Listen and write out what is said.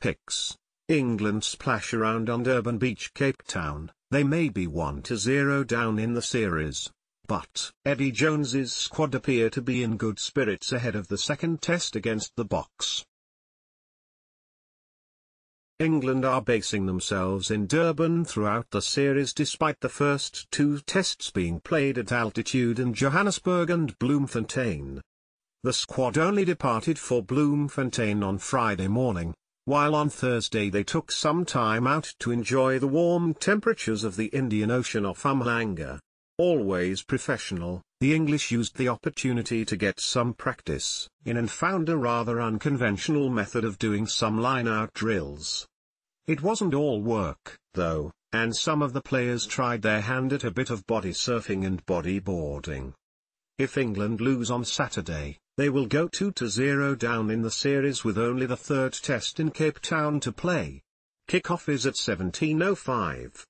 Pics. England splash around on Durban Beach Cape Town, they may be 1-0 down in the series. But Eddie Jones's squad appear to be in good spirits ahead of the second test against the Boks. England are basing themselves in Durban throughout the series despite the first two tests being played at altitude in Johannesburg and Bloemfontein. The squad only departed for Bloemfontein on Friday morning, while on Thursday they took some time out to enjoy the warm temperatures of the Indian Ocean off Umhlanga. Always professional, the English used the opportunity to get some practice in and found a rather unconventional method of doing some line-out drills. It wasn't all work, though, and some of the players tried their hand at a bit of body surfing and bodyboarding. If England lose on Saturday, they will go 2-0 down in the series with only the third test in Cape Town to play. Kickoff is at 17.05.